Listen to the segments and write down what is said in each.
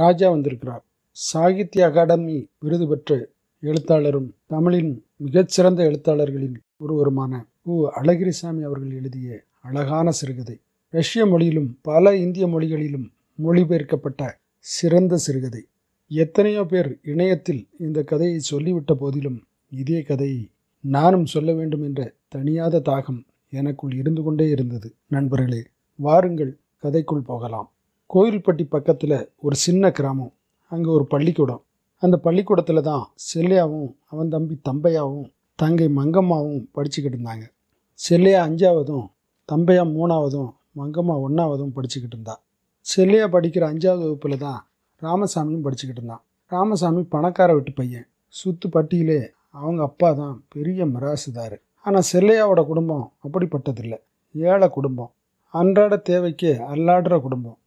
ராஜா வந்திருக்கிறார். சாகித்ய அகாடமி விருது பெற்ற எழுத்தாளரும் தமிழின் மிகச்சிறந்த எழுத்தாளர்களின் ஒருவருமான உ. அழகிரிசாமி அவர்கள் எழுதிய அழகான சிறுகதை. ரஷ்ய மொழியிலும் பல இந்திய மொழிகளிலும் மொழிபெயர்க்கப்பட்ட சிறந்த சிறுகதை. எத்தனையோ பேர் இணையத்தில் இந்த கதையை சொல்லிவிட்ட போதிலும் இதே கதையை நானும் சொல்ல வேண்டும் என்ற தனியாத தாகம் எனக்குள் இருந்து கொண்டே இருந்தது. நண்பர்களே வாருங்கள் கதைக்குள் போகலாம். கோயில்பட்டி பக்கத்தில் ஒரு சின்ன கிராமம். அங்கே ஒரு பள்ளிக்கூடம். அந்த பள்ளிக்கூடத்தில் தான் செல்லையாவும் அவன் தம்பி தம்பையாவும் தங்கை மங்கம்மாவும் படிச்சுக்கிட்டு இருந்தாங்க. செல்லையா அஞ்சாவதும் தம்பையா மூணாவதும் மங்கம்மா ஒன்றாவதும் படிச்சுக்கிட்டு இருந்தா. செல்லையா படிக்கிற அஞ்சாவது வகுப்பில் தான் ராமசாமியும் படிச்சுக்கிட்டு இருந்தான். ராமசாமி பணக்கார வீட்டு பையன். சுத்து பட்டியிலே அவங்க அப்பா தான் பெரிய மிராசுதார். ஆனால் செல்லையாவோட குடும்பம் அப்படிப்பட்டதில்லை. ஏழை குடும்பம். அன்றாட தேவைக்கு அல்லாடுற குடும்பம்.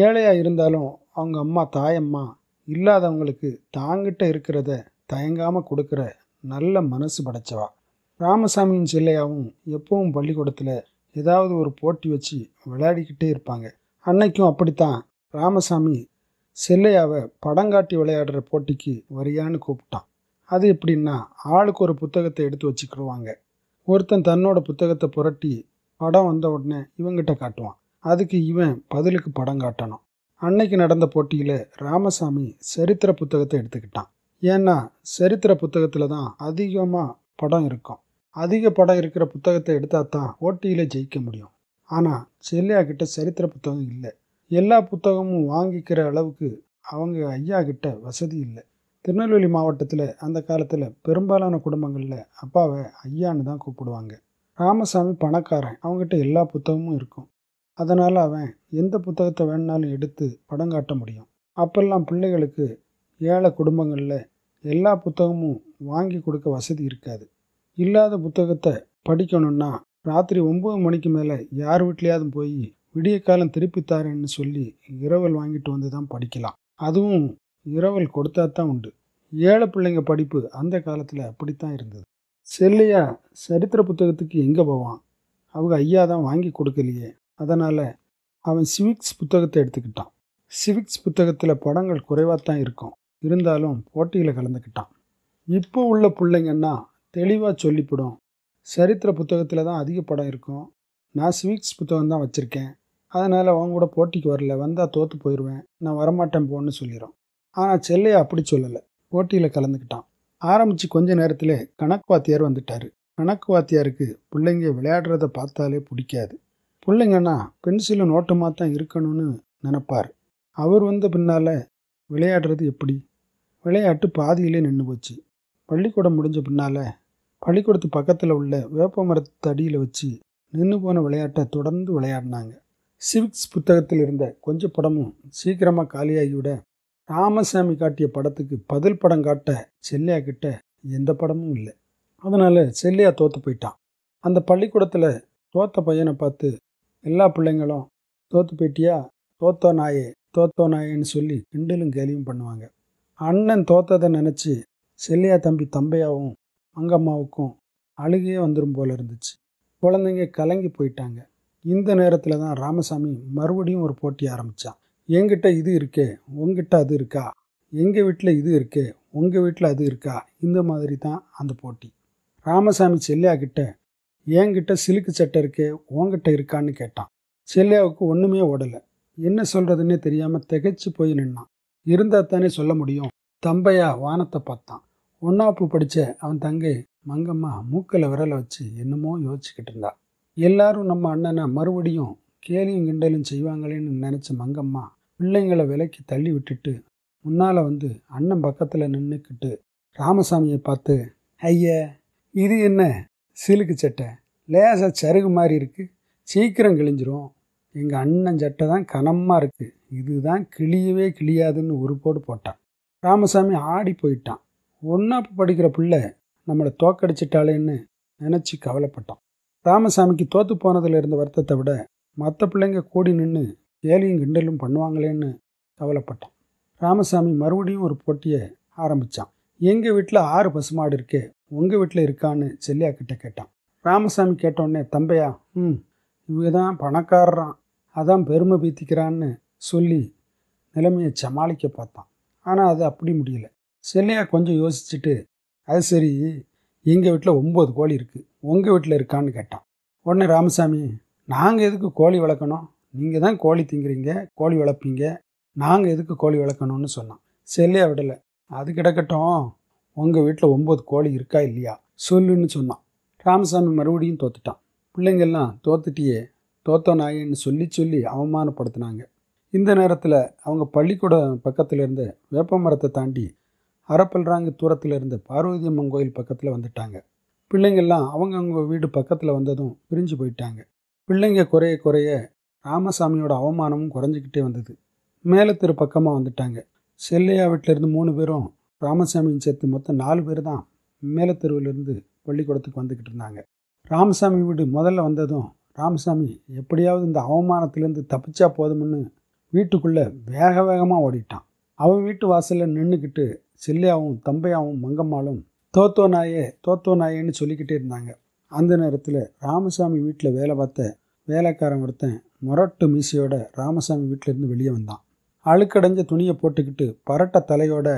ஏழையாக இருந்தாலும் அவங்க அம்மா தாயம்மா இல்லாதவங்களுக்கு தாங்கிட்ட இருக்கிறத தயங்காமல் கொடுக்குற நல்ல மனசு படைச்சவா. ராமசாமியும் செல்லையாவும் எப்பவும் பள்ளிக்கூடத்தில் ஏதாவது ஒரு போட்டி வச்சு விளையாடிக்கிட்டே இருப்பாங்க. அன்னைக்கும் அப்படித்தான் ராமசாமி செல்லையாவை படங்காட்டி விளையாடுற போட்டிக்கு வரியான்னு கூப்பிட்டான். அது எப்படின்னா ஆளுக்கு ஒரு புத்தகத்தை எடுத்து வச்சுக்கிடுவாங்க. ஒருத்தன் தன்னோட புத்தகத்தை புரட்டி படம் வந்த உடனே இவங்கிட்ட காட்டுவான். அதுக்கு இவன் பதிலுக்கு படம் காட்டணும். அன்னைக்கு நடந்த போட்டியில் ராமசாமி சரித்திர புத்தகத்தை எடுத்துக்கிட்டான். ஏன்னா சரித்திர புத்தகத்தில் தான் அதிகமாக படம் இருக்கும். அதிக படம் இருக்கிற புத்தகத்தை எடுத்தால் தான் போட்டியில் ஜெயிக்க முடியும். ஆனால் செல்லியா கிட்ட சரித்திர புத்தகம் இல்லை. எல்லா புத்தகமும் வாங்கிக்கிற அளவுக்கு அவங்க ஐயா கிட்ட வசதி இல்லை. திருநெல்வேலி மாவட்டத்தில் அந்த காலத்தில் பெரும்பாலான குடும்பங்களில் அப்பாவை ஐயான்னு தான் கூப்பிடுவாங்க. ராமசாமி பணக்காரன். அவங்ககிட்ட எல்லா புத்தகமும் இருக்கும். அதனால் அவன் எந்த புத்தகத்தை வேணுனாலும் எடுத்து படம் காட்ட முடியும். அப்பெல்லாம் பிள்ளைகளுக்கு ஏழை குடும்பங்களில் எல்லா புத்தகமும் வாங்கி கொடுக்க வசதி இருக்காது. இல்லாத புத்தகத்தை படிக்கணும்னா ராத்திரி ஒம்பது மணிக்கு மேலே யார் வீட்லேயாவது போய் விடிய காலம் திருப்பித்தாரேன்னு சொல்லி இரவல் வாங்கிட்டு வந்து தான் படிக்கலாம். அதுவும் இரவல் கொடுத்தா தான் உண்டு. ஏழை பிள்ளைங்க படிப்பு அந்த காலத்தில் அப்படித்தான் இருந்தது. செல்லையா சரித்திர புத்தகத்துக்கு எங்கே போவான்? அவங்க ஐயா தான் வாங்கி கொடுக்கலையே. அதனால் அவன் சிவிக்ஸ் புத்தகத்தை எடுத்துக்கிட்டான். சிவிக்ஸ் புத்தகத்தில் படங்கள் குறைவாக தான் இருக்கும். இருந்தாலும் போட்டியில் கலந்துக்கிட்டான். இப்போ உள்ள பிள்ளைங்கன்னா தெளிவாக சொல்லிவிடும் சரித்திர புத்தகத்தில் தான் அதிக படம் இருக்கும். நான் சிவிக்ஸ் புத்தகம் தான் வச்சுருக்கேன். அதனால் அவங்க கூட போட்டிக்கு வரல. வந்தால் தோற்று போயிடுவேன் நான் வரமாட்டேன் போன்னு சொல்லிடும் ஆனால் செல்லையை அப்படி சொல்லலை. போட்டியில் கலந்துக்கிட்டான். ஆரம்பித்து கொஞ்ச நேரத்தில் கணக்கு வாத்தியார் வந்துட்டார். கணக்கு வாத்தியாருக்கு பிள்ளைங்க விளையாடுறத பார்த்தாலே பிடிக்காது. பிள்ளைங்கன்னா பென்சிலும் நோட்டமாக தான் இருக்கணும்னு நினப்பார். அவர் வந்த பின்னால் விளையாடுறது எப்படி? விளையாட்டு பாதியிலே நின்று போச்சு. பள்ளிக்கூடம் முடிஞ்ச பின்னால் பள்ளிக்கூடத்து பக்கத்தில் உள்ள வேப்ப மரத்து அடியில் வச்சு நின்று போன விளையாட்டை தொடர்ந்து விளையாடினாங்க. சிவிக்ஸ் புத்தகத்தில் இருந்த கொஞ்ச படமும் சீக்கிரமாக காலியாகிவிட ராமசாமி காட்டிய படத்துக்கு பதில் படம் காட்ட செல்லையா கிட்ட எந்த படமும் இல்லை. அதனால் செல்லையா தோற்று போயிட்டான். அந்த பள்ளிக்கூடத்தில் தோத்த பையனை பார்த்து எல்லா பிள்ளைங்களும் தோற்று போயிட்டியா? தோத்தோ நாயே தோத்தோ நாயேன்னு சொல்லி கிண்டலும் கேலியும் பண்ணுவாங்க. அண்ணன் தோத்ததை நினச்சி செல்லியா தம்பி தம்பையாவும் மங்கம்மாவுக்கும் அழுகையே வந்துடும் போல இருந்துச்சு. குழந்தைங்க கலங்கி போயிட்டாங்க. இந்த நேரத்தில் தான் ராமசாமி மறுபடியும் ஒரு போட்டி ஆரம்பித்தான் என்கிட்ட இது இருக்கே உங்ககிட்ட அது இருக்கா? எங்கள் வீட்டில் இது இருக்கே உங்கள் வீட்டில் அது இருக்கா? இந்த மாதிரி தான் அந்த போட்டி. ராமசாமி செல்லியா கிட்ட என்கிட்ட சிலுக்கு சட்டை இருக்கே உங்ககிட்ட இருக்கான்னு கேட்டான். செல்லியாவுக்கு ஒன்றுமே ஓடலை. என்ன சொல்கிறதுன்னே தெரியாமல் திகைச்சு போய் நின்னான். இருந்தால் தானே சொல்ல முடியும்? தம்பையா வானத்தை பார்த்தான். ஒன்னாப்பு படித்த அவன் தங்கை மங்கம்மா மூக்கில் விரலை வச்சு என்னமோ யோசிச்சுக்கிட்டு இருந்தா. எல்லாரும் நம்ம அண்ணனை மறுபடியும் கேலியும் கிண்டலும் செய்வாங்களேன்னு நினச்ச மங்கம்மா பிள்ளைங்களை விலைக்கு தள்ளி விட்டுட்டு முன்னால் வந்து அண்ணன் பக்கத்தில் நின்றுக்கிட்டு ராமசாமியை பார்த்து ஐய இது என்ன? சிலுக்கு சட்டை. லேசாக சருகு மாதிரி இருக்குது சீக்கிரம் கிழிஞ்சிரும். எங்கள் அண்ணன் சட்டை தான் கனமாக இருக்குது இதுதான் கிளியவே கிளியாதுன்னு ஒரு போடு போட்டான். ராமசாமி ஆடி போயிட்டான். ஒன்றாப்பு படிக்கிற பிள்ளை நம்மளை தோக்கடிச்சிட்டாளேன்னு நினச்சி கவலைப்பட்டான். ராமசாமிக்கு தோற்று போனதில் இருந்த வருத்தத்தை விட மற்ற பிள்ளைங்க கூடி நின்று கேலியும் கிண்டலும் பண்ணுவாங்களேன்னு கவலைப்பட்டான். ராமசாமி மறுபடியும் ஒரு போட்டியை ஆரம்பித்தான் எங்கள் வீட்டில் ஆறு பசுமாடு இருக்கே. உங்கள் வீட்டில் இருக்கான்னு செல்லியா கிட்ட கேட்டான். ராமசாமி கேட்டோடனே தம்பையா ம் இவங்க தான் பணக்காரரான் அதான் பெருமை பீத்திக்கிறான்னு சொல்லி நிலைமையை சமாளிக்க பார்த்தான். ஆனால் அது அப்படி முடியல. செல்லையா கொஞ்சம் யோசிச்சுட்டு அது சரி எங்கள் வீட்டில் ஒம்பது கோழி இருக்குது உங்கள் வீட்டில் இருக்கான்னு கேட்டான். உடனே ராமசாமி நாங்கள் எதுக்கு கோழி வளர்க்கணும்? நீங்கள் தான் கோழி திங்கிறீங்க கோழி வளர்ப்பீங்க. நாங்கள் எதுக்கு கோழி வளர்க்கணும்னு சொன்னான். செல்லையா விடலை. அது கிடக்கட்டும். உங்கள் வீட்டில் ஒம்பது கோழி இருக்கா இல்லையா? சொல்லுன்னு சொன்னான். ராமசாமி மறுபடியும் தோத்துட்டான். பிள்ளைங்கள்லாம் தோத்துட்டியே தோத்த நாயின்னு சொல்லி சொல்லி அவமானப்படுத்தினாங்க. இந்த நேரத்தில் அவங்க பள்ளிக்கூட பக்கத்தில் இருந்த வேப்ப மரத்தை தாண்டி அரப்பல்றாங்க தூரத்தில் இருந்த பார்வதி அம்மன் கோயில் பக்கத்தில் வந்துட்டாங்க. பிள்ளைங்கள்லாம் அவங்கவுங்க வீடு பக்கத்தில் வந்ததும் பிரிஞ்சு போயிட்டாங்க. பிள்ளைங்க குறைய குறைய ராமசாமியோட அவமானமும் குறைஞ்சிக்கிட்டே வந்தது. மேலே தெரு பக்கமாக வந்துட்டாங்க. செல்லையா வீட்டிலேருந்து மூணு பேரும் ராமசாமியும் சேர்த்து மொத்தம் நாலு பேர் தான் மேலே தெருவிலேருந்து பள்ளிக்கூடத்துக்கு வந்துக்கிட்டு இருந்தாங்க. ராமசாமி வீடு முதல்ல வந்ததும் ராமசாமி எப்படியாவது இந்த அவமானத்திலேருந்து தப்பிச்சா போதும்னு வீட்டுக்குள்ளே வேக வேகமாக ஓடிட்டான். அவன் வீட்டு வாசலில் நின்றுக்கிட்டு செல்லையாவும் தம்பையாவும் மங்கம்மாளும் தோத்தோ நாயே தோத்தோ நாயேன்னு சொல்லிக்கிட்டே இருந்தாங்க. அந்த நேரத்தில் ராமசாமி வீட்டில் வேலை பார்த்த வேலைக்காரன் ஒருத்தன் மொரட்டு மீசியோட ராமசாமி வீட்டிலேருந்து வெளியே வந்தான். அழுக்கடைஞ்ச துணியை போட்டுக்கிட்டு பரட்ட தலையோட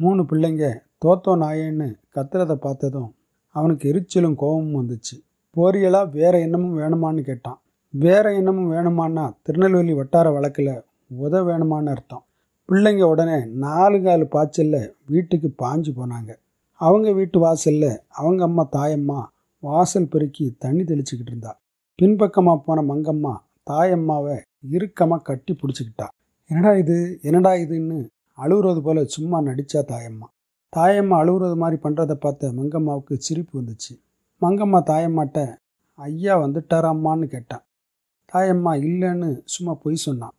மூணு பிள்ளைங்க தோத்தோ நாயேன்னு கத்துறதை பார்த்ததும் அவனுக்கு எரிச்சலும் கோபமும் வந்துச்சு. போரியலா வேற என்னமும் வேணுமான்னு கேட்டான். வேற என்னமும் வேணுமான்னா திருநெல்வேலி வட்டார வழக்கில் உத வேணுமான்னு அர்த்தம். பிள்ளைங்க உடனே நாலு காலு பாய்ச்சலில் வீட்டுக்கு பாஞ்சு போனாங்க. அவங்க வீட்டு வாசலில் அவங்க அம்மா தாயம்மா வாசல் பெருக்கி தண்ணி தெளிச்சுக்கிட்டு இருந்தா. பின்பக்கமாக போன மங்கம்மா தாயம்மாவை இறுக்கமாக கட்டி பிடிச்சிக்கிட்டா. என்னடா இது? என்னடா இதுன்னு அழுகுறது போல சும்மா நடித்தா தாயம்மா. தாயம்மா அழுகுறது மாதிரி பண்ணுறதை பார்த்த மங்கம்மாவுக்கு சிரிப்பு வந்துச்சு. மங்கம்மா தாயம்மாட்ட ஐயா வந்துட்டாராம்மான்னு கேட்டான் தாயம்மா இல்லைன்னு சும்மா பொய் சொன்னான்.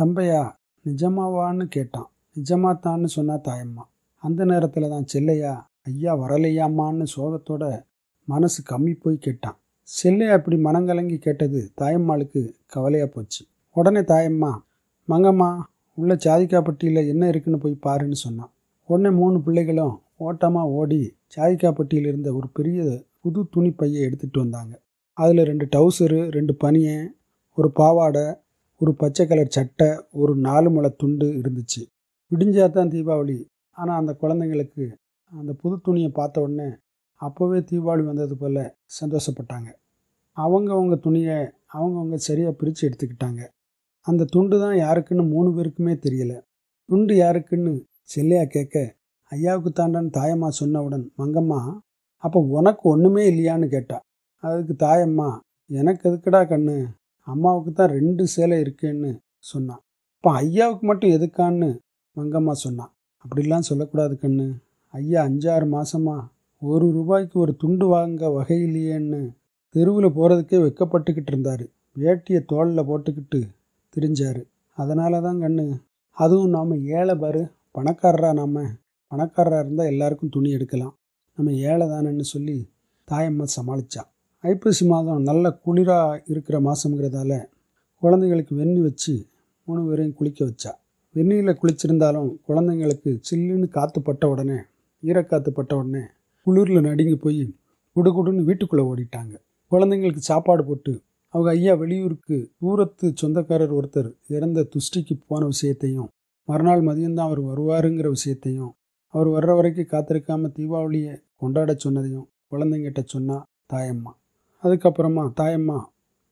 தம்பையா நிஜமாவான்னு கேட்டான். நிஜமாத்தான்னு சொன்னா தாயம்மா. அந்த நேரத்தில் தான் செல்லையா ஐயா வரலையாம்மான்னு சோகத்தோட மனசு கம்மி போய் கேட்டான். செல்லையா இப்படி மனங்கலங்கி கேட்டது தாயம்மாளுக்கு கவலையாக போச்சு. உடனே தாயம்மா மங்கம்மா உள்ள சாதிக்காப்பட்டியில் என்ன இருக்குன்னு போய் பாருன்னு சொன்னான். உடனே மூணு பிள்ளைகளும் ஓட்டமாக ஓடி சாதிக்காப்பட்டியில் இருந்த ஒரு பெரிய புது துணி பையை எடுத்துகிட்டு வந்தாங்க. அதில் ரெண்டு டவுசரு ரெண்டு பனியன் ஒரு பாவாடை ஒரு பச்சை கலர் சட்டை ஒரு நாலு முளை துண்டு இருந்துச்சு. விடிஞ்சா தான் தீபாவளி. ஆனால் அந்த குழந்தைங்களுக்கு அந்த புது துணியை பார்த்த உடனே அப்போவே தீபாவளி வந்தது போல் சந்தோஷப்பட்டாங்க. அவங்கவுங்க துணியை அவங்கவுங்க சரியாக பிரித்து எடுத்துக்கிட்டாங்க. அந்த துண்டு தான் யாருக்குன்னு மூணு பேருக்குமே தெரியல. துண்டு யாருக்குன்னு செல்லையா கேட்க ஐயாவுக்கு தாண்டான்னு தாயம்மா சொன்னவுடன் மங்கம்மா அப்போ உனக்கு ஒன்றுமே இல்லையான்னு கேட்டா? அதுக்கு தாயம்மா எனக்கு எதுக்குடா கண்ணு? அம்மாவுக்கு தான் ரெண்டு சேலை இருக்கேன்னு சொன்னான். இப்போ ஐயாவுக்கு மட்டும் எதுக்கான்னு மங்கம்மா சொன்னான். அப்படிலாம் சொல்லக்கூடாது கண்ணு. ஐயா அஞ்சாறு மாதமா ஒரு ரூபாய்க்கு ஒரு துண்டு வாங்க வகையிலையேன்னு தெருவில் போகிறதுக்கே வெக்கப்பட்டுக்கிட்டு இருந்தார். வேட்டியை தோளில் போட்டுக்கிட்டு திரிஞ்சார். அதனால தான் கண்ணு. அதுவும் நாம் ஏழை பாரு. பணக்காரரா நாம். பணக்காரராக இருந்தால் எல்லாருக்கும் துணி எடுக்கலாம். நம்ம ஏழை தானேன்னு சொல்லி தாயம்மா சமாளித்தான் ஐப்பசி மாதம் நல்ல குளிராக இருக்கிற மாதங்கிறதால குழந்தைகளுக்கு வெந்நி வச்சு மூணு பேரையும் குளிக்க வச்சா. வெந்நீரில் குளிச்சிருந்தாலும் குழந்தைங்களுக்கு சில்லுன்னு காற்று பட்ட உடனே ஈரக்காற்று பட்ட உடனே குளிரில் நடுங்கி போய் குடுகுடுன்னு வீட்டுக்குள்ளே ஓடிட்டாங்க. குழந்தைங்களுக்கு சாப்பாடு போட்டு அவங்க ஐயா வெளியூருக்கு தூரத்து சொந்தக்காரர் ஒருத்தர் இறந்த துஷ்டிக்கு போன விஷயத்தையும் மறுநாள் மதியம்தான் அவர் வருவாருங்கிற விஷயத்தையும் அவர் வர்ற வரைக்கும் காத்திருக்காம தீபாவளியை கொண்டாட சொன்னதையும் குழந்தைங்கிட்ட சொன்னா தாயம்மா. அதுக்கப்புறமா தாயம்மா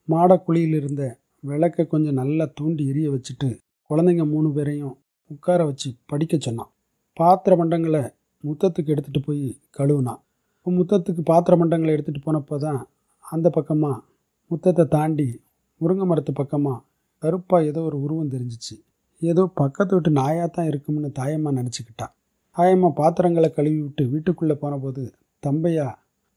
மாடக்குழியில் இருந்த விளக்கை கொஞ்சம் நல்லா தூண்டி எரிய வச்சுட்டு குழந்தைங்க மூணு பேரையும் உட்கார வச்சு படிக்க சொன்னான். பாத்திர மண்டங்களை முத்தத்துக்கு எடுத்துகிட்டு போய் கழுவுனான். இப்போ முத்தத்துக்கு பாத்திர மண்டங்களை எடுத்துகிட்டு போனப்போ தான் அந்த பக்கமாக முத்தத்தை தாண்டி முருங்கை மரத்து பக்கமாக கருப்பாக ஏதோ ஒரு உருவம் தெரிஞ்சிச்சு. ஏதோ பக்கத்து வீட்டு நாயாக தான் இருக்கும்னு தாயம்மா நினச்சிக்கிட்டா. தாயம்மா பாத்திரங்களை கழுவி விட்டு வீட்டுக்குள்ளே போனபோது தம்பையா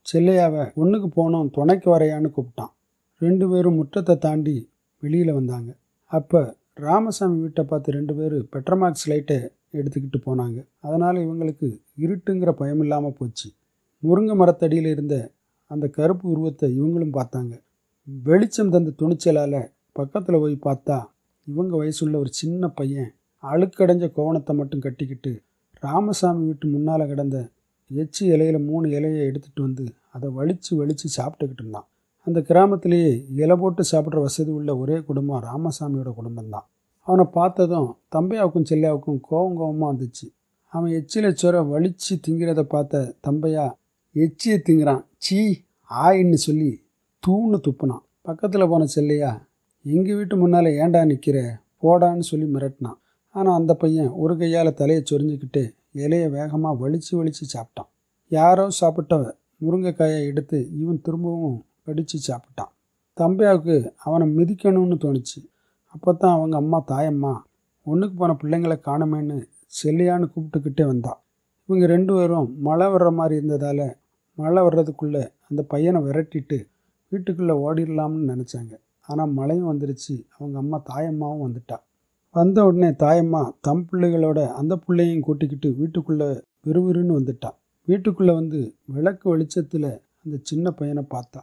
செல்லையாவை ஒன்றுக்கு போனோம் துணைக்கு வரையான்னு கூப்பிட்டான். ரெண்டு பேரும் முற்றத்தை தாண்டி வெளியில் வந்தாங்க. அப்போ ராமசாமி வீட்டை பார்த்து ரெண்டு பேர் பெட்ரமாக்ஸ் லைட்டை எடுத்துக்கிட்டு போனாங்க. அதனால் இவங்களுக்கு இருட்டுங்கிற பயம் இல்லாமல் போச்சு. முருங்கை மரத்தடியில் இருந்த அந்த கருப்பு உருவத்தை இவங்களும் பார்த்தாங்க. வெளிச்சம் தந்த துணிச்சலால் பக்கத்தில் போய் பார்த்தா இவங்க வயசுள்ள ஒரு சின்ன பையன் அழுக்கடைஞ்ச கோவணத்தை மட்டும் கட்டிக்கிட்டு ராமசாமி வீட்டு முன்னால் கிடந்த எச்சி இலையில் மூணு இலையை எடுத்துகிட்டு வந்து அதை வலித்து வலித்து சாப்பிட்டுக்கிட்டு இருந்தான். அந்த கிராமத்திலேயே இலை போட்டு சாப்பிட்ற வசதி உள்ள ஒரே குடும்பம் ராமசாமியோட குடும்பம்தான். அவனை பார்த்ததும் தம்பையாவுக்கும் செல்லையாவுக்கும் கோவம் கோவமாக வந்துச்சு. அவன் எச்சில சொர வலித்து திங்கிறத பார்த்த தம்பையா எச்சியை திங்கிறான். சீ ஆயின்னு சொல்லி தூணு துப்புனான். பக்கத்தில் போன செல்லையா எங்கள் வீட்டு முன்னால் ஏண்டா நிற்கிற போடான்னு சொல்லி மிரட்டினான். ஆனால் அந்த பையன் ஒரு கையால் தலையை சொரிஞ்சிக்கிட்டு இலையை வேகமாக வலிச்சு வலிச்சு சாப்பிட்டான். யாரோ சாப்பிட்ட முருங்கைக்காயை எடுத்து இவன் திரும்பவும் கடித்து சாப்பிட்டான். தம்பியாவுக்கு அவனை மிதிக்கணும்னு தோணுச்சு. அப்போ தான் அவங்க அம்மா தாயம்மா ஒன்றுக்கு போன பிள்ளைங்களை காணமேன்னு செல்லையான்னு கூப்பிட்டுக்கிட்டே வந்தான் இவங்க ரெண்டு பேரும் மழை வர்ற மாதிரி இருந்ததால் மழை வர்றதுக்குள்ளே அந்த பையனை விரட்டிட்டு வீட்டுக்குள்ளே ஓடிடலாம்னு நினச்சாங்க. ஆனால் மழையும் வந்துருச்சு. அவங்க அம்மா தாயம்மாவும் வந்துட்டா. வந்த உடனே தாயம்மா தம் பிள்ளைகளோட அந்த பிள்ளையும் கூட்டிக்கிட்டு வீட்டுக்குள்ளே விறுவிறுன்னு வந்துட்டா. வீட்டுக்குள்ளே வந்து விளக்கு வெளிச்சத்தில் அந்த சின்ன பையனை பார்த்தா.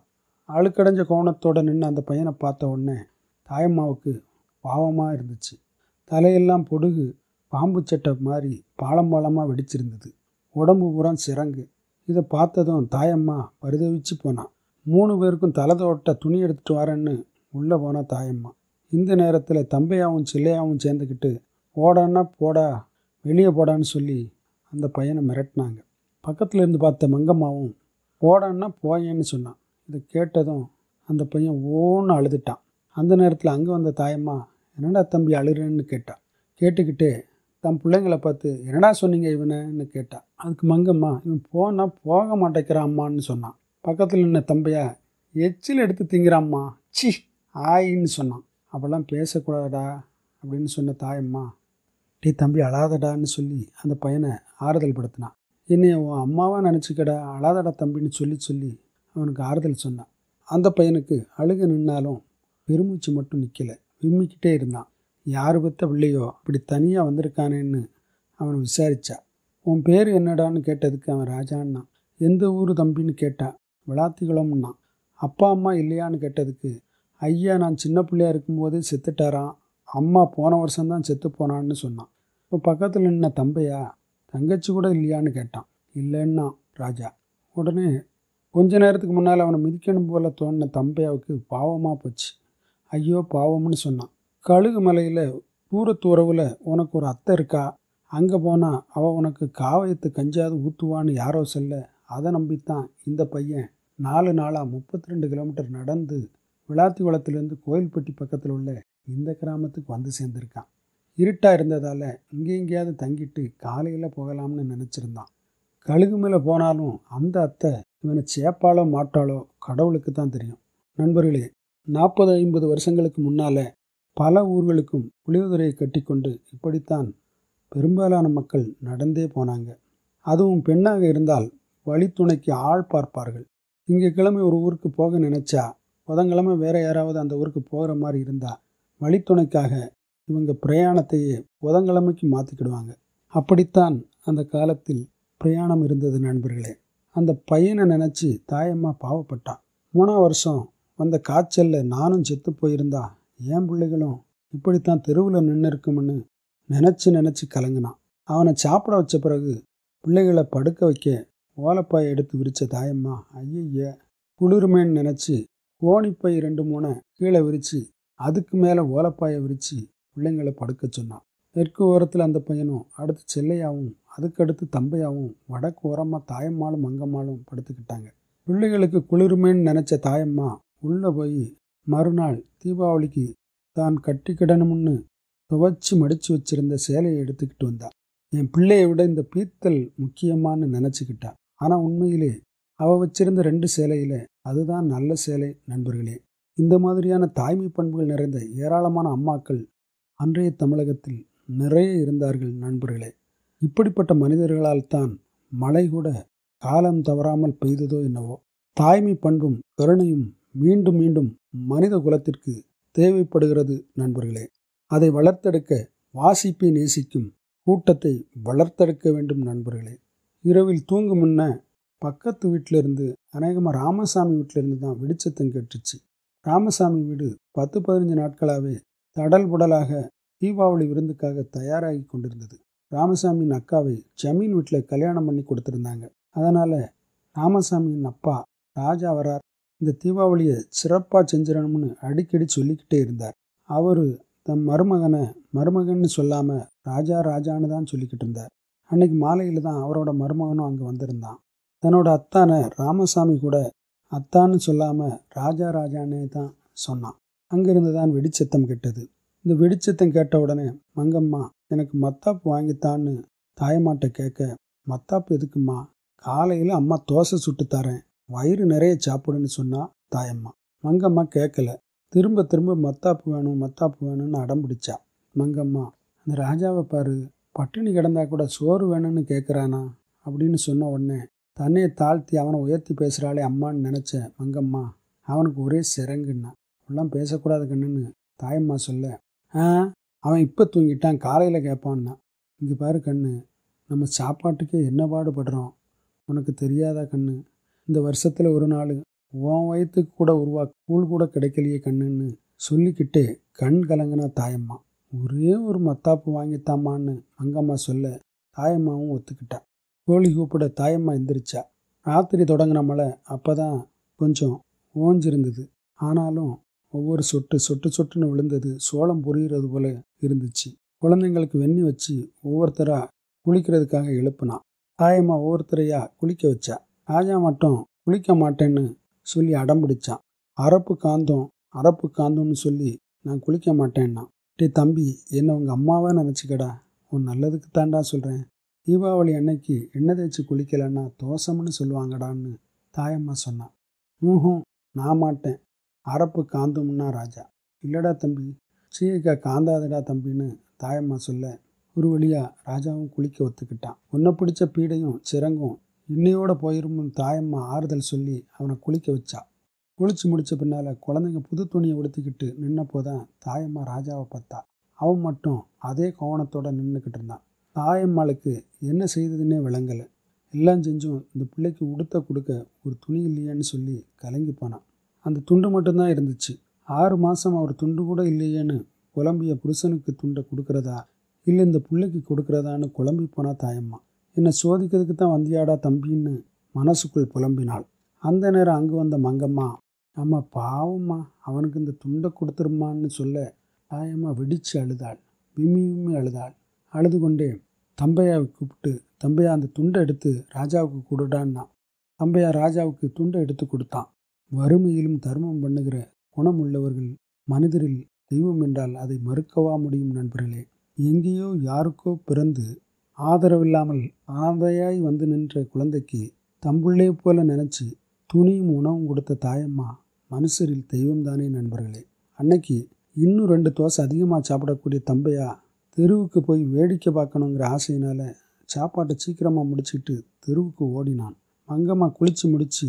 அழுக்கடைஞ்ச கோணத்தோடு நின்று அந்த பையனை பார்த்த உடனே தாயம்மாவுக்கு பாவமாக இருந்துச்சு. தலையெல்லாம் பொடுகு பாம்பு சட்டை மாதிரி பாலம் பாலமாக வெடிச்சிருந்தது. உடம்பு பூரா சிறங்கு இதை பார்த்ததும் தாயம்மா பரிதவிச்சு போனான் மூணு பேருக்கும் தலை தோட்ட துணி எடுத்துகிட்டு வரேன்னு உள்ளே போனால் தாயம்மா. இந்த நேரத்தில் தம்பையாவும் சில்லையாவும் சேர்ந்துக்கிட்டு ஓடான்னா போடா வெளியே போடான்னு சொல்லி அந்த பையனை மிரட்டினாங்க. பக்கத்தில் இருந்து பார்த்த மங்கம்மாவும் போடான்னா போயேன்னு சொன்னான். இதை கேட்டதும் அந்த பையன் ஓன்னு அழுதுட்டான். அந்த நேரத்தில் அங்கே வந்த தாயம்மா என்னடா தம்பி அழுகிறேன்னு கேட்டான் கேட்டுக்கிட்டே தன் பிள்ளைங்களை பார்த்து என்னடா சொன்னீங்க இவனைன்னு கேட்டான் அதுக்கு மங்கம்மா இவன் போனால் போக மாட்டேங்கிறான் அம்மான்னு சொன்னான். பக்கத்தில் நின்ன தம்பியா எச்சில் எடுத்து திங்கிறாம்மா. சி ஆயின்னு சொன்னான். அப்போல்லாம் பேசக்கூடாதா அப்படின்னு சொன்ன தாயம்மா. டீ தம்பி அழாதடான்னு சொல்லி அந்த பையனை ஆறுதல் படுத்தினான். என்னைய உன் அம்மாவாக நினச்சிக்கடா அழாதடா தம்பின்னு சொல்லி சொல்லி அவனுக்கு ஆறுதல் சொன்னான். அந்த பையனுக்கு அழுக நின்னாலும் பெருமூச்சு மட்டும் நிற்கலை விம்மிக்கிட்டே இருந்தான். யார் பெற்ற பிள்ளையோ இப்படி தனியாக வந்திருக்கானேன்னு அவனை விசாரித்தா உன் பேர் என்னடான்னு கேட்டதுக்கு அவன் ராஜான்னா எந்த ஊர் தம்பின்னு கேட்டான் விளாத்திக்குளம்னான் அப்பா அம்மா இல்லையான்னு கேட்டதுக்கு ஐயா நான் சின்ன பிள்ளையா இருக்கும்போதே செத்துட்டாரான் அம்மா போன வருஷம்தான் செத்து போனான்னு சொன்னான். இப்போ பக்கத்தில் நின்ன தம்பையா தங்கச்சி கூட இல்லையான்னு கேட்டான். இல்லைன்னா ராஜா உடனே கொஞ்ச நேரத்துக்கு முன்னால் அவனை மிதிக்கணும் போல தோணின தம்பையாவுக்கு பாவமாக போச்சு. ஐயோ பாவம்னு சொன்னான். கழுகு மலையில் தூரத்து உறவில் உனக்கு ஒரு அத்தை இருக்கா? அங்கே போனால் அவள் உனக்கு காவயத்து கஞ்சாவது ஊற்றுவான்னு யாரோ சொல்ல அதை நம்பித்தான் இந்த பையன் நாலு நாளாக முப்பத்தி ரெண்டு கிலோமீட்டர் நடந்து விளாத்தி குளத்துலேருந்து கோயில்பட்டி பக்கத்தில் உள்ள இந்த கிராமத்துக்கு வந்து சேர்ந்துருக்கான். இருட்டாக இருந்ததால் இங்கே எங்கேயாவது தங்கிட்டு காலையில் போகலாம்னு நினச்சிருந்தான். கழுகு மேலே போனாலும் அந்த அத்தை இவனை சேப்பாலோ மாட்டாலோ கடவுளுக்கு தான் தெரியும். நண்பர்களே நாற்பது ஐம்பது வருஷங்களுக்கு முன்னால் பல ஊர்களுக்கும் புளிவுதுறையை கட்டிக்கொண்டு இப்படித்தான் பெரும்பாலான மக்கள் நடந்தே போனாங்க. அதுவும் பெண்ணாக இருந்தால் வழித்துணைக்கு ஆள் பார்ப்பார்கள். இங்கே கிழமை ஒரு ஊருக்கு போக நினச்சா புதன்கிழமை வேற யாராவது அந்த ஊருக்கு போகிற மாதிரி இருந்தால் வழித்துணைக்காக இவங்க பிரயாணத்தையே புதன்கிழமைக்கு மாற்றிக்கிடுவாங்க அப்படித்தான் அந்த காலத்தில் பிரயாணம் இருந்தது நண்பர்களே. அந்த பையனை நினச்சி தாயம்மா பாவப்பட்டான் மூணாம் வருஷம் வந்த காய்ச்சலில் நானும் செத்து போயிருந்தா என் பிள்ளைகளும் இப்படித்தான் தெருவில் நின்று இருக்கும்னு நினச்சி நினச்சி கலங்கினான். அவனை சாப்பிட வச்ச பிறகு பிள்ளைகளை படுக்க வைக்க ஓலப்பாயை எடுத்து விரித்த தாயம்மா ஐய குளிருமேன்னு நினச்சி கோணிப்பை ரெண்டு மூணை கீழே விரித்து அதுக்கு மேலே ஓலப்பாயை விரித்து பிள்ளைங்களை படுக்க சொன்னான். தெற்கு ஓரத்தில் அந்த பையனும் அடுத்து செல்லையாவும் அதுக்கடுத்து தம்பையாவும் வடக்கு ஓரமாக தாயம்மாளும் மங்கம்மாளும் படுத்துக்கிட்டாங்க. பிள்ளைகளுக்கு குளிருமேன்னு நினச்ச தாயம்மா உள்ளே போய் மறுநாள் தீபாவளிக்கு தான் கட்டிக்கிடணும்னு துவைச்சி மடித்து வச்சிருந்த சேலையை எடுத்துக்கிட்டு வந்தா. என் பிள்ளையை விட இந்த பீத்தல் முக்கியமானு நினச்சிக்கிட்டா. ஆனால் உண்மையிலே அவள் வச்சிருந்த ரெண்டு சேலையில் அதுதான் நல்ல சேலை நண்பர்களே. இந்த மாதிரியான தாய்மை பண்புகள் நிறைந்த ஏராளமான அம்மாக்கள் அன்றைய தமிழகத்தில் நிறைய இருந்தார்கள் நண்பர்களே. இப்படிப்பட்ட மனிதர்களால் தான் மழை கூட காலம் தவறாமல் பெய்ததோ என்னவோ. தாய்மை பண்பும் கருணையும் மீண்டும் மீண்டும் மனித குலத்திற்கு தேவைப்படுகிறது நண்பர்களே. அதை வளர்த்தெடுக்க வாசிப்பை நேசிக்கும் கூட்டத்தை வளர்த்தெடுக்க வேண்டும் நண்பர்களே. இரவில் தூங்கும் முன்ன பக்கத்து வீட்டிலிருந்து அநேகமாக ராமசாமி வீட்டிலிருந்து தான் வெடிச்சத்தம் கேட்டுச்சு. ராமசாமி வீடு பத்து பதினஞ்சு நாட்களாகவே தடல் புடலாக தீபாவளி விருந்துக்காக தயாராகி கொண்டிருந்தது. ராமசாமியின் அக்காவை ஜமீன் வீட்டில் கல்யாணம் பண்ணி கொடுத்துருந்தாங்க. அதனால் ராமசாமியின் அப்பா ராஜா வரார். இந்த தீபாவளியை சிறப்பாக செஞ்சிடணும்னு அடிக்கடி சொல்லிக்கிட்டே இருந்தார். அவர் தன் மருமகனை மருமகன்னு சொல்லாமல் ராஜா ராஜான்னு தான் சொல்லிக்கிட்டு இருந்தார். அன்னைக்கு மாலையில் தான் அவரோட மருமகனும் அங்கே வந்திருந்தான். தன்னோட அத்தானை ராமசாமி கூட அத்தான்னு சொல்லாமல் ராஜா ராஜானே தான் சொன்னான். அங்கிருந்து தான் வெடிச்சத்தம் கெட்டது. இந்த வெடிச்சத்தம் கேட்ட உடனே மங்கம்மா எனக்கு மத்தாப்பு வாங்கித்தான்னு தாயம்மாட்ட கேட்க மத்தாப்பு எதுக்குமா காலையில் அம்மா தோசை சுட்டு தரேன் வயிறு நிறைய சாப்பிடுன்னு சொன்னா தாயம்மா. மங்கம்மா கேட்கல. திரும்ப திரும்ப மத்தாப்பு வேணும் மத்தாப்பு வேணும்னு அடம் பிடிச்சா. மங்கம்மா அந்த ராஜாவை பாரு பட்டினி கிடந்தா கூட சோறு வேணும்னு கேட்குறானா அப்படின்னு சொன்ன உடனே தன்னையை தாழ்த்தி அவனை உயர்த்தி பேசுகிறாளே அம்மான்னு நினச்ச மங்கம்மா அவனுக்கு ஒரே சிறங்குன்னா எல்லாம் பேசக்கூடாது கண்ணுன்னு தாயம்மா சொல்ல ஆ அவன் இப்போ தூங்கிட்டான் காலையில் கேட்பான்னா இங்கே பாரு கண்ணு நம்ம சாப்பாட்டுக்கே என்ன பாடுபடுறோம்? உனக்கு தெரியாதா கண்ணு? இந்த வருஷத்தில் ஒரு நாள் உன் வயிற்றுக்கு கூட உருவா கூழ் கூட கிடைக்கலையே கண்ணுன்னு சொல்லிக்கிட்டு கண் கலங்கினா தாயம்மா. ஒரே ஒரு மத்தாப்பு வாங்கித்தாம்மான்னு மங்கம்மா சொல்ல தாயம்மாவும் ஒத்துக்கிட்டா. கோழி கூப்பிட தாயம்மா எந்திரிச்சா. ராத்திரி தொடங்கின மழை அப்போ தான் கொஞ்சம் ஓஞ்சிருந்தது. ஆனாலும் ஒவ்வொரு சொட்டு சொட்டு சொட்டுன்னு விழுந்தது சோளம் பொரியிறது போல இருந்துச்சு. குழந்தைங்களுக்கு வெண்ணி வச்சு ஒவ்வொருத்தராக குளிக்கிறதுக்காக எழுப்புனான் தாயம்மா ஒவ்வொருத்தரையா குளிக்க வச்சா. ராஜா மட்டும் குளிக்க மாட்டேன்னு சொல்லி அடம் பிடிச்சான் அரப்பு காந்தம் அரப்பு காந்தம்னு சொல்லி நான் குளிக்க மாட்டேன்னா. டே தம்பி என்னை உங்கள் அம்மாவை நினச்சிக்கடா உன் நல்லதுக்கு தாண்டா சொல்கிறேன் தீபாவளி அன்னைக்கு எண்ணெய் தேய்ச்சி குளிக்கலைன்னா தோசம்னு சொல்லுவாங்கடான்னு தாயம்மா சொன்னான் ஊஹும் நான் மாட்டேன். அரப்பு காந்தும்னா ராஜா. இல்லடா தம்பி சீக்கா காந்தாதடா தம்பின்னு தாயம்மா சொல்ல ஒரு வழியாக ராஜாவும் குளிக்க ஒத்துக்கிட்டான். உன்னை பிடிச்ச பீடையும் சிறங்கும் இன்னையோட போயிருமும் தாயம்மா ஆறுதல் சொல்லி அவனை குளிக்க வச்சா. குளிச்சு முடித்த பின்னால் குழந்தைங்க புது துணியை உடுத்திக்கிட்டு நின்னப்போ தான் தாயம்மா ராஜாவை பார்த்தா. அவன் மட்டும் அதே கோவணத்தோடு நின்றுக்கிட்டு இருந்தான். தாயம்மாளுக்கு என்ன செய்ததுன்னே விளங்கலை. எல்லாம் செஞ்சும் இந்த பிள்ளைக்கு உடுத்த கொடுக்க ஒரு துணி இல்லையேன்னு சொல்லி கலங்கி போனான். அந்த துண்டு மட்டும்தான் இருந்துச்சு. ஆறு மாதம் அவர் துண்டு கூட இல்லையேன்னு குழம்பிய புருஷனுக்கு துண்டை கொடுக்குறதா? இல்லை இந்த பிள்ளைக்கு கொடுக்குறதான்னு குழம்பி போனா தாயம்மா. என்னை சோதிக்கிறதுக்கு தான் வந்தியாடா தம்பின்னு மனசுக்குள் புலம்பினாள். அந்த நேரம் அங்கே வந்த மங்கம்மா நம்ம பாவம்மா அவனுக்கு இந்த துண்டை கொடுத்துருமான்னு சொல்ல தாயம்மா வெடித்து அழுதாள். விம்மி விம்மி அழுதாள். அழுது கொண்டே தம்பையாவை கூப்பிட்டு தம்பையா அந்த துண்டை எடுத்து ராஜாவுக்கு கொடுடான்னா தம்பையா ராஜாவுக்கு துண்டை எடுத்து கொடுத்தான். வறுமையிலும் தர்மம் பண்ணுகிற குணம் உள்ளவர்கள் மனிதரில் தெய்வம் என்றால் அதை மறுக்கவா முடியும் நண்பர்களே? எங்கேயோ யாருக்கோ பிறந்து ஆதரவில்லாமல் ஆந்தையாய் வந்து நின்ற குழந்தைக்கு தம்புள்ளே போல நினச்சி துணியும் உணவும் கொடுத்த தாயம்மா மனுஷரில் தெய்வம்தானே நண்பர்களே. அன்னைக்கு இன்னும் ரெண்டு தோசை அதிகமாக சாப்பிடக்கூடிய தம்பையா தெருவுக்கு போய் வேடிக்கை பார்க்கணுங்கிற ஆசையினால் சாப்பாட்டை சீக்கிரமாக முடிச்சுக்கிட்டு தெருவுக்கு ஓடினான். மங்கம்மா குளித்து முடித்து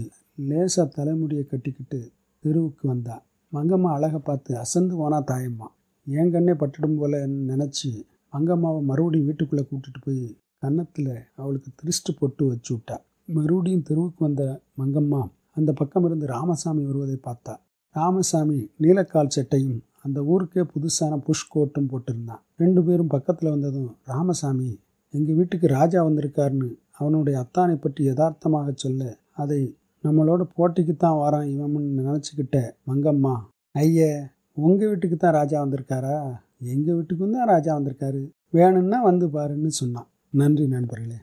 லேசாக தலைமுடியை கட்டிக்கிட்டு தெருவுக்கு வந்தா. மங்கம்மா அழகை பார்த்து அசந்து போனா தாயம்மா. என் கண்ணே பட்டுடும் போல நினச்சி மங்கம்மாவை மறுபடியும் வீட்டுக்குள்ளே கூட்டிகிட்டு போய் கன்னத்தில் அவளுக்கு திருஷ்டு பொட்டு வச்சு விட்டா. மறுபடியும் தெருவுக்கு வந்த மங்கம்மா அந்த பக்கம் இருந்து ராமசாமி வருவதை பார்த்தா ராமசாமி நீலக்கால் சட்டையும் அந்த ஊருக்கே புதுசான புஷ் கோட்டும் போட்டிருந்தான். ரெண்டு பேரும் பக்கத்தில் வந்ததும் ராமசாமி எங்கள் வீட்டுக்கு ராஜா வந்திருக்காருன்னு அவனுடைய அத்தானை பற்றி யதார்த்தமாக சொல்ல அதை நம்மளோட போட்டிக்கு தான் வரான் இவன் நினச்சிக்கிட்ட மங்கம்மா ஐய உங்கள் வீட்டுக்கு தான் ராஜா வந்திருக்காரா? எங்கள் வீட்டுக்கும் தான் ராஜா வந்திருக்காரு. வேணும்னா வந்து பாருன்னு சொன்னான். நன்றி நண்பர்களே.